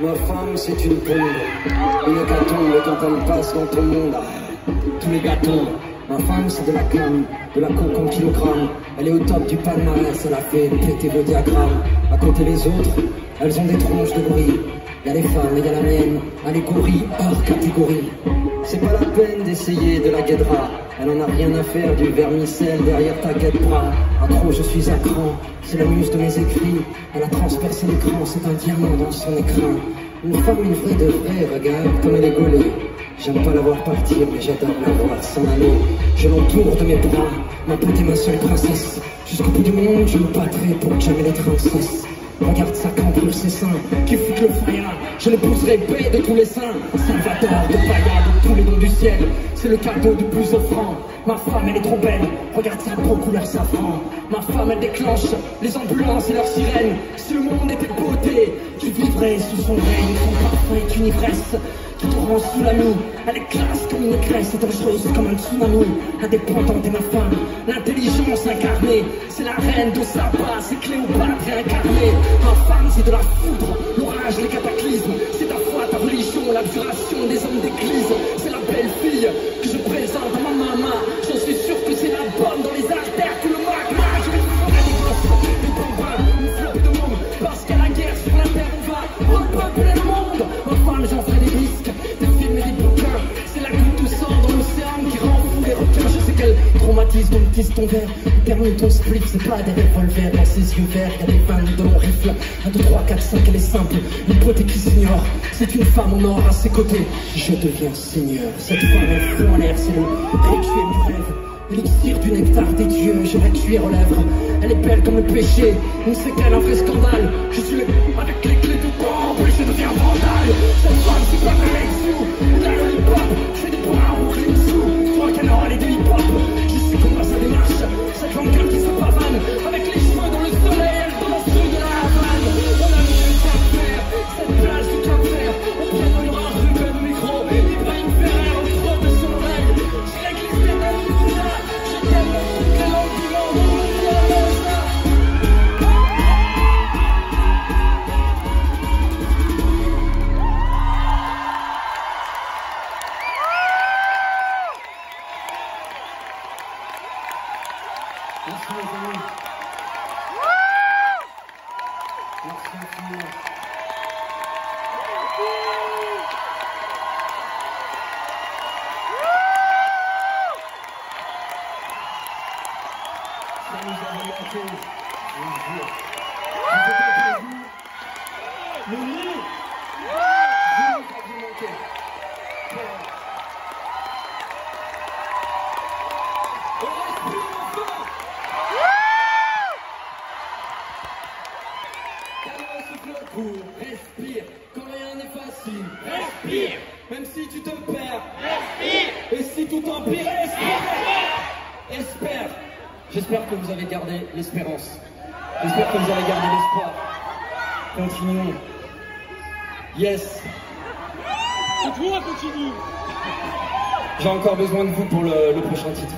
Ma femme, c'est une bombe. Une hécatombe quand elle passe dans ton monde. Tous les gâteaux. Ma femme, c'est de la canne, de la coke en kilogramme. Elle est au top du palmarès, elle a fait péter vos diagrammes. À côté les autres, elles ont des tronches de bruit. Y a les femmes et y a la mienne, allégorie hors catégorie. C'est pas la peine d'essayer de la guédra. Elle en a rien à faire du vermicelle derrière ta guette bras. À trop, je suis à cran. C'est la muse de mes écrits. Elle a transpercé l'écran, c'est un diamant dans son écran. Une femme, une vraie de vraie, regarde comme elle est gaulée. J'aime pas la voir partir, mais j'adore la voir s'en aller. Je l'entoure de mes bras, ma pote est ma seule princesse. Jusqu'au bout du monde, je me battrai pour jamais les trains Regarde sa cambrure, ses seins, qui foutent le fire. Je l'épouserai paix de tous les saints. Salvador de Faya, de tous les dons du ciel. C'est le cadeau du plus offrant. Ma femme, elle est trop belle. Regarde sa peau couleur safran. Ma femme, elle déclenche les ambulances et leurs sirènes. Si le monde était beauté, tu vivrais sous son règne. Son parfum est une ivresse rend sous la mie. Elle est classe comme une graisse, dangereuse comme un tsunami. Indépendante est ma femme, l'intelligence incarnée. C'est la reine d'Osaba, c'est Cléopâtre incarnée. Ma femme, c'est de la foudre, l'orage, les cataclysmes. C'est ta foi, ta religion, l'abjuration des hommes d'église. C'est la belle fille que je présente à ma maman. Traumatisme utilise ton verre. Termine ton split, c'est pas des revolvers dans ses yeux verts. Y'a des vannes de long rifle. 1, 2, 3, 4, 5, elle est simple. Une beauté qui s'ignore. C'est une femme en or à ses côtés. Je deviens seigneur. Cette femme est fou en l'air, c'est le requiem rêve. L'élixir du nectar des dieux, je vais cuire aux lèvres. Elle est belle comme le péché, une séquelle, un vrai scandale. Je suis avec les clés du temple, Merci mes Respire, quand rien n'est facile. Respire, même si tu te perds. Respire, et si tout empire, espère. Espère. J'espère que vous avez gardé l'espérance. J'espère que vous avez gardé l'espoir. Continuons. Yes. C'est toi, continue J'ai encore besoin de vous pour le, le prochain titre.